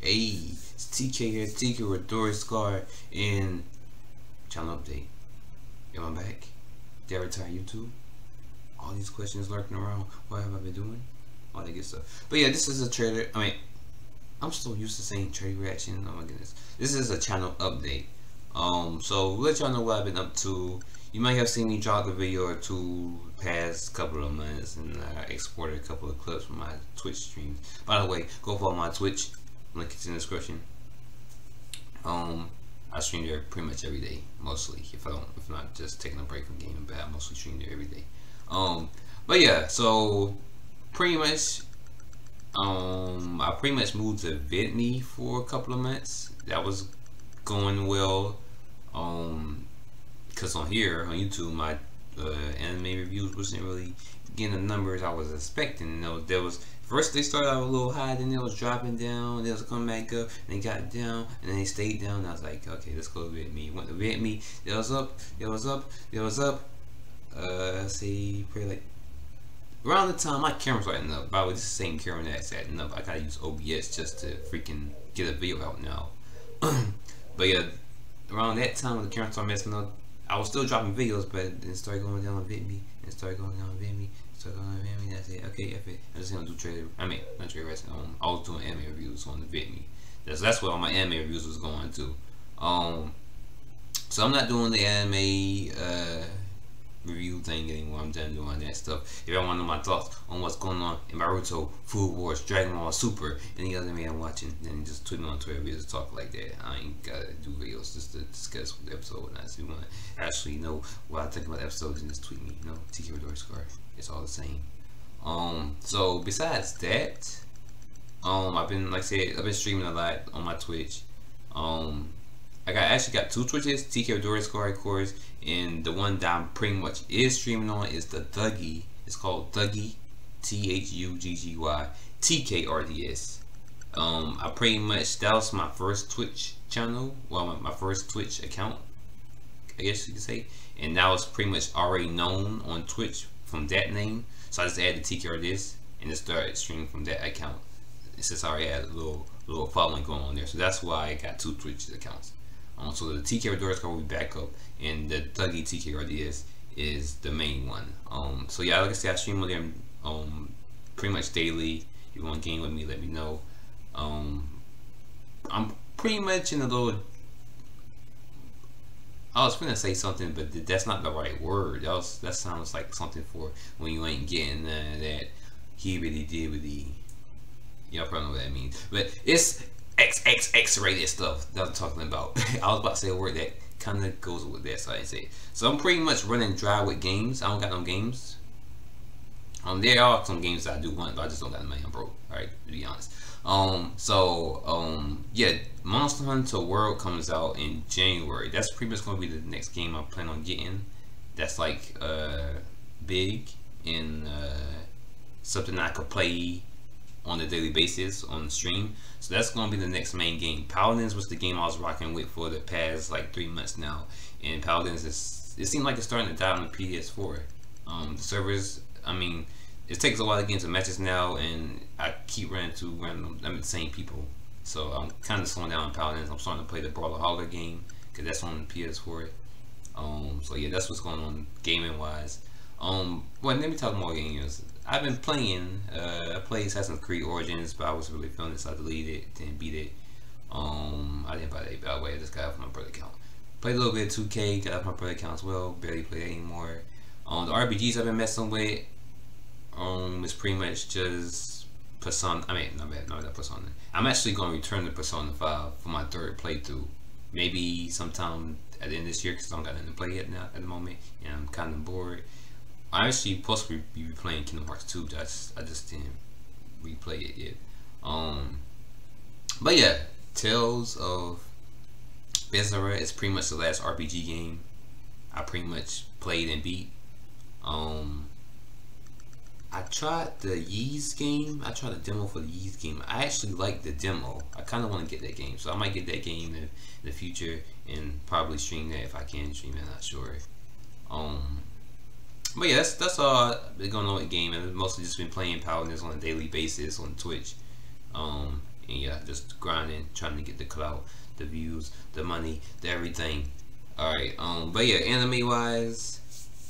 Hey, it's TK here, TK with Doris Scar in channel update. Am I back? Did I retire YouTube? All these questions lurking around. What have I been doing? All that good stuff. But yeah, this is a trailer. I mean, I'm still used to saying trade reaction. Oh my goodness. This is a channel update. Um, so let y'all know what I've been up to. You might have seen me drop a video or two past couple of months and I exported a couple of clips from my Twitch streams. By the way, go follow my Twitch. Link is in the description. Um, I stream there pretty much every day, mostly. If I don't, if not, just taking a break from gaming, but I mostly stream there every day. Um, but yeah, so pretty much, um, I pretty much moved to VidMe for a couple of months. That was going well. Um, cause on here on YouTube, my uh, anime reviews wasn't really getting the numbers I was expecting. You know, there was first they started out a little high, then it was dropping down, then it was coming back up, and they got down, and then they stayed down. I was like, okay, let's go with me. Went to me. It was up. It was up. It was up. Uh, see, pretty like around the time my camera's lighting up. By the way, this is the same camera that's adding up. I gotta use OBS just to freaking get a video out now. but yeah, around that time when the camera started messing up, I was still dropping videos, but then started going down on me, and started going down on VidMe, going on VidMe. That's it. Okay, it. I'm just gonna do trade. I mean, not trade wrestling. Um, I was doing anime reviews on the VidMe. That's that's what all my anime reviews was going to. Um, so I'm not doing the anime uh review thing anymore. I'm done doing that stuff. If y'all want to know my thoughts on what's going on in Naruto, Food Wars, Dragon Ball Super, any other I'm watching, then just tweet me on Twitter. We just talk like that. I ain't gotta do videos just to discuss the episode. Now, if you want to actually know what I think about episodes, then just tweet me. You know, TK Redor Scar. It's all the same. Um. So besides that, um, I've been like I said, I've been streaming a lot on my Twitch. Um, I got actually got two Twitches, TK Doris course, and the one that I'm pretty much is streaming on is the Thuggy. It's called Thuggy, T H U G G Y T K R D S. Um, I pretty much that was my first Twitch channel, well, my first Twitch account, I guess you could say, and that was pretty much already known on Twitch from that name. So I just added TKRDS and just started streaming from that account. Since I already had a little little following going on there, so that's why I got two Twitch accounts. Um, so the TK Doors will be back up, and the Thuggy TKRDS is the main one. Um, so yeah, like I said, I stream with them um, pretty much daily. If you want to game with me, let me know. Um, I'm pretty much in a little. I was gonna say something, but that's not the right word. That was that sounds like something for when you ain't getting uh, that he really did with the. Y'all probably know what that means, but it's XXX rated stuff that I'm talking about. I was about to say a word that kind of goes with that, so I say. So I'm pretty much running dry with games. I don't got no games. Um, there are some games that I do want, but I just don't got the money. I'm broke. All right, to be honest. Um, so um, yeah, Monster Hunter World comes out in January. That's pretty much gonna be the next game I plan on getting. That's like uh big and uh something I could play on a daily basis on stream. So that's going to be the next main game. Paladins was the game I was rocking with for the past like three months now, and Paladins is it seems like it's starting to die on the PS4. Um, the servers, I mean, it takes a while to get into matches now, and I keep running to random, I mean, same people. So I'm kind of slowing down on Paladins. I'm starting to play the Brawlhalla game because that's on the PS4. Um, so yeah, that's what's going on gaming wise. Um, well, let me talk more games. I've been playing. Uh, I played Assassin's Creed Origins, but I was really feeling this. So I deleted it, didn't beat it. Um, I didn't buy that by the way. I just got off my brother account. Played a little bit of 2K, got off my brother account as well. Barely play anymore. Um, the RPGs I've been messing with, um, is pretty much just Persona. I mean, not bad, not that Persona. I'm actually going to return to Persona 5 for my third playthrough. Maybe sometime at the end of this year, because I don't got nothing to play yet now at the moment, and I'm kind of bored. I actually possibly be replaying Kingdom Hearts 2, but I just, didn't replay it yet. Um, but yeah, Tales of Berseria is pretty much the last RPG game I pretty much played and beat. Um, I tried the Ys game. I tried the demo for the Ys game. I actually like the demo. I kind of want to get that game, so I might get that game in, the future and probably stream that if I can stream it. I'm not sure. Um, but yeah, that's that's all I've going on with game. I've mostly just been playing Paladins on a daily basis on Twitch. Um, and yeah, just grinding, trying to get the clout, the views, the money, the everything. Alright, um, but yeah, anime wise,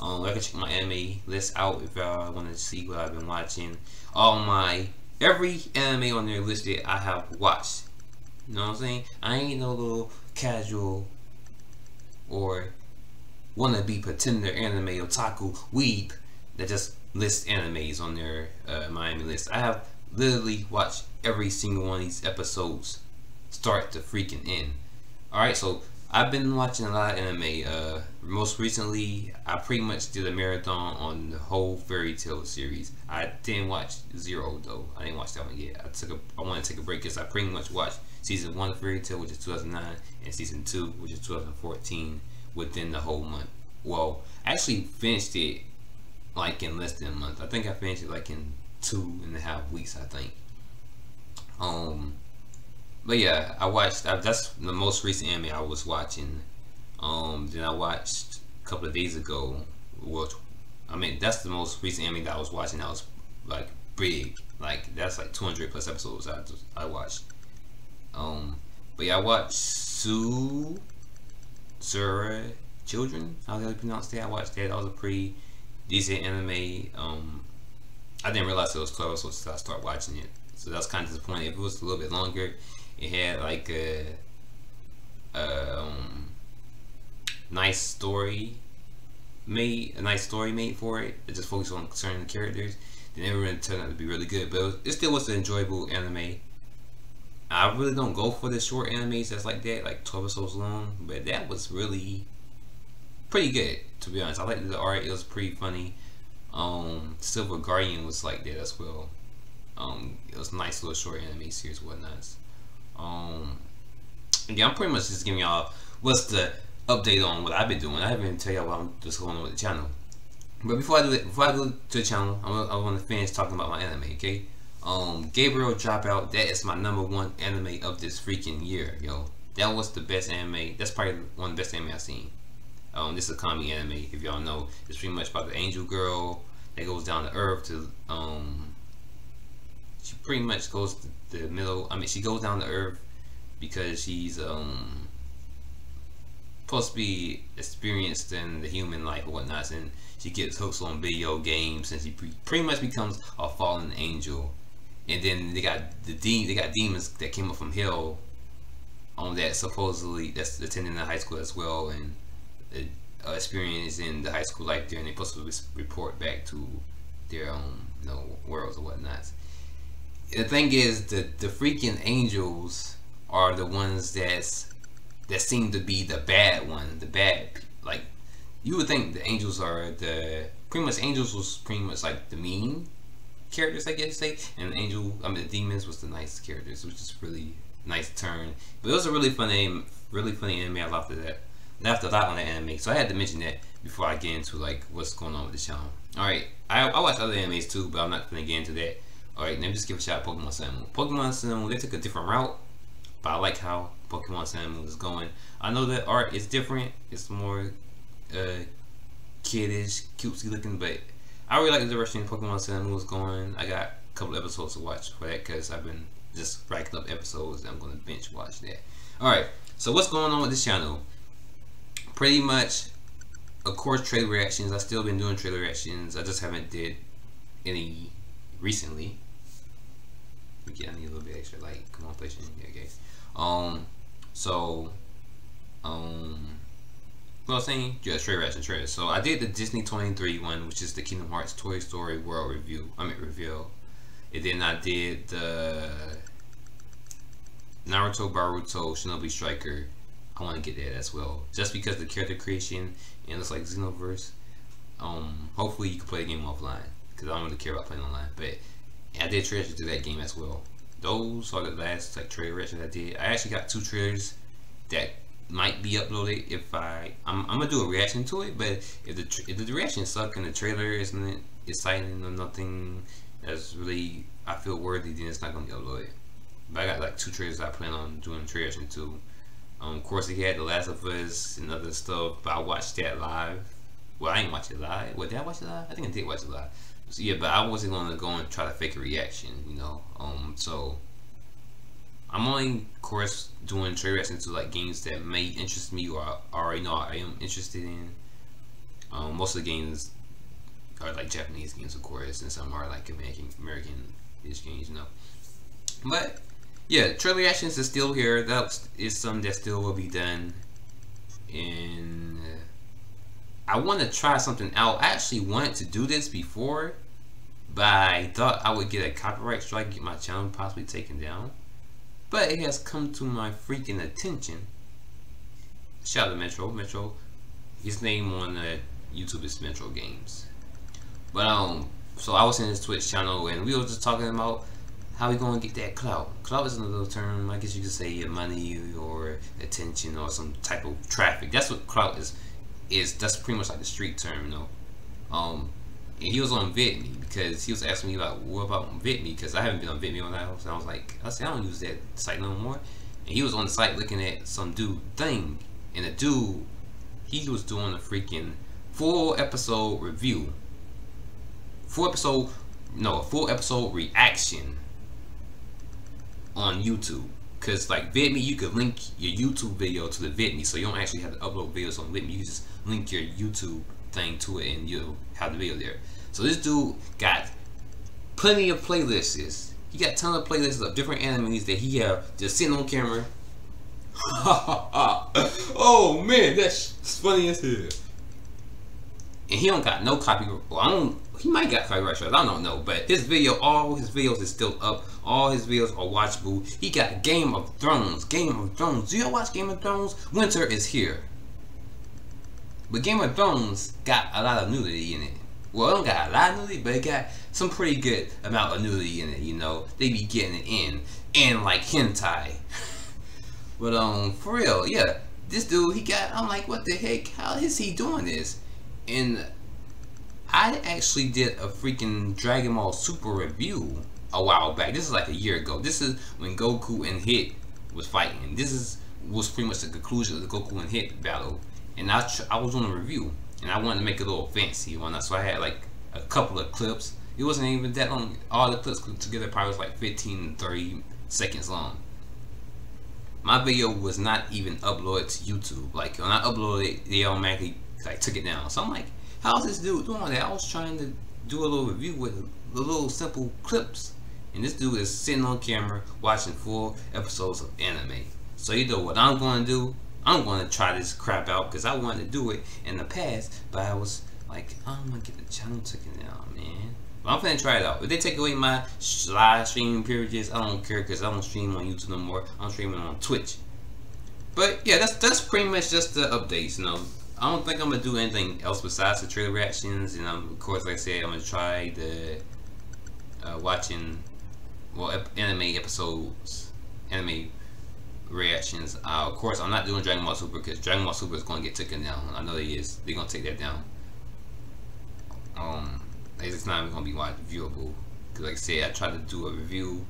um, I can check my anime list out if y'all want to see what I've been watching. All my, every anime on there listed I have watched. You know what I'm saying? I ain't no little casual or wanna be pretender anime otaku weeb that just lists animes on their uh, Miami list. I have literally watched every single one of these episodes start to freaking end. Alright, so I've been watching a lot of anime. Uh, most recently, I pretty much did a marathon on the whole Fairy Tail series. I didn't watch Zero though. I didn't watch that one yet. I took a. I want to take a break because I pretty much watched season one of Fairy Tail, which is 2009, and season two, which is 2014, within the whole month. Well, I actually finished it like in less than a month. I think I finished it like in two and a half weeks. I think. Um but yeah, I watched. I, that's the most recent anime I was watching. Um, then I watched a couple of days ago. Which, I mean, that's the most recent anime that I was watching. That was like big. Like that's like 200 plus episodes I I watched. Um, but yeah, I watched Sue, Sura Children. How do you pronounce that? I watched that. That was a pretty decent anime. Um, I didn't realize it was 12 episodes until I started watching it. So that's kind of disappointing. If it was a little bit longer, it had like a, a um, nice story made, a nice story made for it. It just focused on certain characters. Then everyone turned out to be really good, but it, was, it still was an enjoyable anime. I really don't go for the short animes that's like that, like 12 episodes long, but that was really pretty good, to be honest. I liked the art, it was pretty funny. Um, Silver Guardian was like that as well. Um, it was nice little short anime series, whatnot. Um, yeah, I'm pretty much just giving y'all what's the update on what I've been doing. I haven't even tell y'all what I'm just going on with the channel. But before I do it, before I go to the channel, I'm, I want to finish talking about my anime, okay? Um, Gabriel Dropout, that is my number one anime of this freaking year, yo. That was the best anime. That's probably one of the best anime I've seen. Um, this is a comedy anime, if y'all know. It's pretty much about the angel girl that goes down to earth to um she pretty much goes to the middle. I mean, she goes down to Earth because she's um supposed to be experienced in the human life or whatnot, and she gets hooked on video games, and she pre pretty much becomes a fallen angel. And then they got the de they got demons that came up from hell on that supposedly that's attending the high school as well, and uh, experience in the high school life there, and they're supposed to report back to their own you know worlds or whatnot. The thing is the the freaking angels are the ones that's that seem to be the bad one, the bad like you would think the angels are the pretty much angels was pretty much like the mean characters I guess say and angel I mean demons was the nice characters. Which is really nice turn. But it was a really fun name really funny anime. I laughed at that laughed a lot on that anime. So I had to mention that before I get into like what's going on with the channel. Alright I, I watch other animes too but I'm not gonna get into that. Alright, let me just give a shout out Pokemon Sun. Pokemon Sun they took a different route, but I like how Pokemon Sun is going. I know that art is different, it's more uh, kiddish, cutesy looking, but I really like the direction Pokemon Moon is going. I got a couple episodes to watch for that because I've been just racking up episodes I'm going to bench watch that. Alright, so what's going on with this channel? Pretty much, of course, trailer reactions. I've still been doing trailer reactions. I just haven't did any recently get I need a little bit extra light. Come on, PlayStation. Yeah, okay. Um, so, um, what I was saying, yeah, straight reaction trailer. So I did the Disney 23 one, which is the Kingdom Hearts Toy Story World Review. I mean reveal. And then I did the Naruto Boruto Shinobi Striker. I want to get that as well, just because the character creation and it's like Xenoverse. Um, hopefully you can play the game offline because I don't really care about playing online, but I did trailers to that game as well. Those are the last like trailer reactions I did. I actually got two trailers that might be uploaded if I I'm, I'm gonna do a reaction to it. But if the if the reaction suck and the trailer isn't exciting or nothing that's really I feel worthy, then it's not gonna be uploaded. But I got like two trailers I plan on doing a reaction to. Um, of course, he had The Last of Us and other stuff, but I watched that live. Well, I ain't watch it live. Well, did I watch it live? I think I did watch it live. So, yeah, but I wasn't gonna go and try to fake a reaction, you know. Um, so I'm only, of course, doing trade reactions to like games that may interest me or I already know I am interested in. Um, most of the games are like Japanese games, of course, and some are like American American games, you know. But yeah, trade reactions is still here. That is something that still will be done. And I want to try something out. I actually wanted to do this before, but I thought I would get a copyright strike, and get my channel possibly taken down. But it has come to my freaking attention. Shout out to Metro. Metro, his name on the YouTube is Metro Games. But um, so I was in his Twitch channel and we were just talking about how we gonna get that clout. Clout is another term, I guess you could say money or attention or some type of traffic. That's what clout is. Is that's pretty much like the street term, you know. Um, and he was on VidMe because he was asking me about what about VidMe because I haven't been on VidMe on that. So I was like, I said I don't use that site no more. And he was on the site looking at some dude thing, and the dude he was doing a freaking full episode review, full episode, no, full episode reaction on YouTube. Cause like VidMe, you could link your YouTube video to the VidMe, so you don't actually have to upload videos on VidMe. You just link your YouTube thing to it and you'll have the video there. So this dude got plenty of playlists. He got a ton of playlists of different animes that he have just sitting on camera. oh man, that's funny as hell. And he don't got no copyright. Well, I don't. He might got copyright. I don't know. But his video, all his videos is still up. All his videos are watchable. He got Game of Thrones. Game of Thrones. Do y'all watch Game of Thrones? Winter is here. But Game of Thrones got a lot of nudity in it. Well, it don't got a lot of nudity, but it got some pretty good amount of nudity in it, you know. They be getting it in. And like hentai. but um, for real, yeah. This dude, he got, I'm like, what the heck? How is he doing this? And I actually did a freaking Dragon Ball Super review a while back. This is like a year ago. This is when Goku and Hit was fighting. This is was pretty much the conclusion of the Goku and Hit battle and I, I was doing a review and I wanted to make it a little fancy one so I had like a couple of clips. It wasn't even that long. All the clips together probably was like 15 30 seconds long. My video was not even uploaded to YouTube. Like when I uploaded it they automatically like took it down. So I'm like how's this dude doing that? I was trying to do a little review with the little simple clips. And this dude is sitting on camera watching full episodes of anime. So you know what I'm going to do I'm going to try this crap out because I wanted to do it in the past, but I was like, I'm going to get the channel taken down, man. But I'm to try it out. If they take away my live streaming privileges, I don't care because I don't stream on YouTube no more. I'm streaming on Twitch. But yeah, that's that's pretty much just the updates, you know. I don't think I'm to do anything else besides the trailer reactions. And of course, like I said, I'm to try the uh, watching, well, anime episodes, anime reactions. Uh, of course, I'm not doing Dragon Ball Super because Dragon Ball Super is going to get taken down. I know they is. They're going to take that down. Um, it's not even going to be watch viewable. Because like I said, I tried to do a review.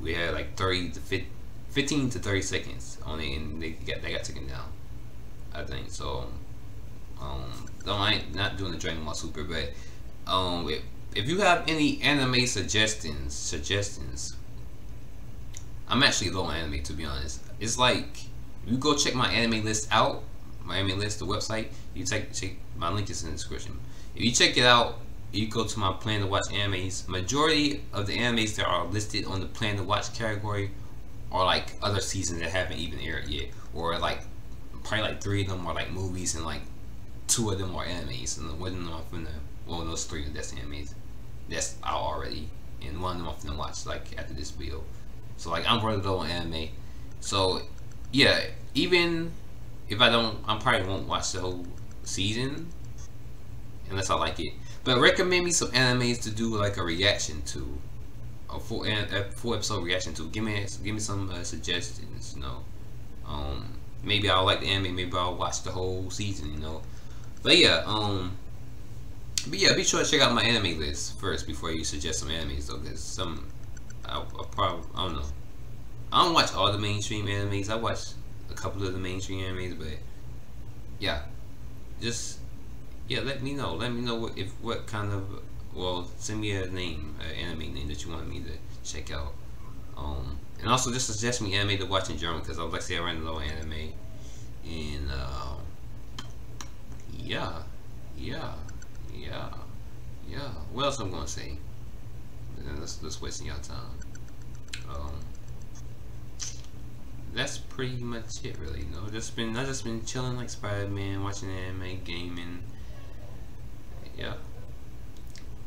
We had like 30 to 50, 15 to 30 seconds on it, and they got they got taken down. I think so. Um, no, I ain't not doing the Dragon Ball Super, but um, if, if you have any anime suggestions, suggestions, I'm actually low on anime to be honest. It's like you go check my anime list out, my anime list, the website. You take check my link is in the description. If you check it out, you go to my plan to watch animes. Majority of the animes that are listed on the plan to watch category are like other seasons that haven't even aired yet, or like probably like three of them are like movies and like two of them are animes, and one of them I'm finna well those three that's animes that's out already, and one of them I'm finna watch like after this video. So like I'm really low on anime. So yeah, even if I don't, I probably won't watch the whole season unless I like it. But recommend me some animes to do like a reaction to, a full a full episode reaction to. Give me give me some uh, suggestions. You know, um, maybe I'll like the anime. Maybe I'll watch the whole season. You know, but yeah, um. But yeah, be sure to check out my anime list first before you suggest some animes though, because some I, I probably I don't know. I don't watch all the mainstream animes. I watch a couple of the mainstream animes, but yeah, just yeah. Let me know. Let me know what if what kind of well send me a name, an anime name that you want me to check out. Um, and also just suggest me anime to watch in German because I like say I run low anime, and uh, yeah, yeah, yeah, yeah. What else I'm gonna say? Let's let's wasting your time. Um, that's pretty much it, really. You know, just been I just been chilling like Spider Man, watching anime, gaming. Yeah.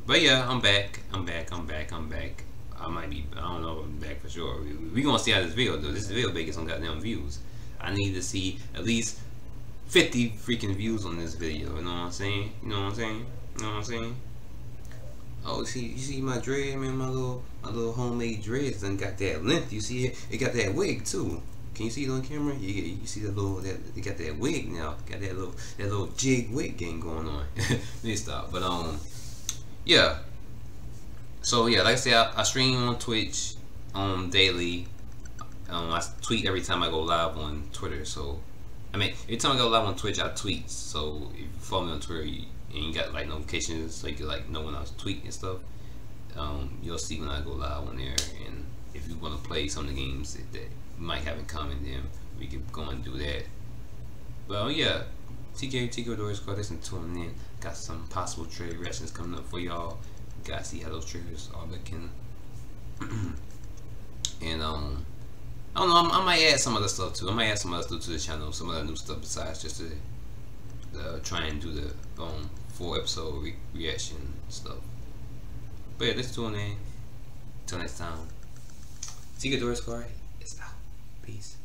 But yeah, I'm back. I'm back. I'm back. I'm back. I might be. I don't know. I'm back for sure. We, we gonna see how this video does. This video big some goddamn views. I need to see at least 50 freaking views on this video. You know what I'm saying? You know what I'm saying? You know what I'm saying? Oh, see, you see my dread, man, my little, my little homemade dreads done got that length. You see it? It got that wig too. Can you see it on camera? You, you see that little, that it got that wig now. Got that little, that little jig wig game going on. Let me stop. But um, yeah. So yeah, like I said, I, I stream on Twitch um daily. Um, I tweet every time I go live on Twitter. So, I mean, every time I go live on Twitch, I tweet. So if you follow me on Twitter, you, and you got like notifications, so you can like know when I was tweeting and stuff. Um, you'll see when I go live on there, and if you want to play some of the games that, that you might have in common, then we can go and do that. Well, yeah, TK TK Doris Squad, listen to them in. Got some possible trade reactions coming up for y'all. Gotta see how those triggers are looking. and um, I don't know. I, I might add some other stuff too. I might add some other stuff to the channel. Some other new stuff besides just to uh, try and do the um full episode re reaction stuff. But yeah, let's tune in. Until next time. TK Doris Squad is out. Peace.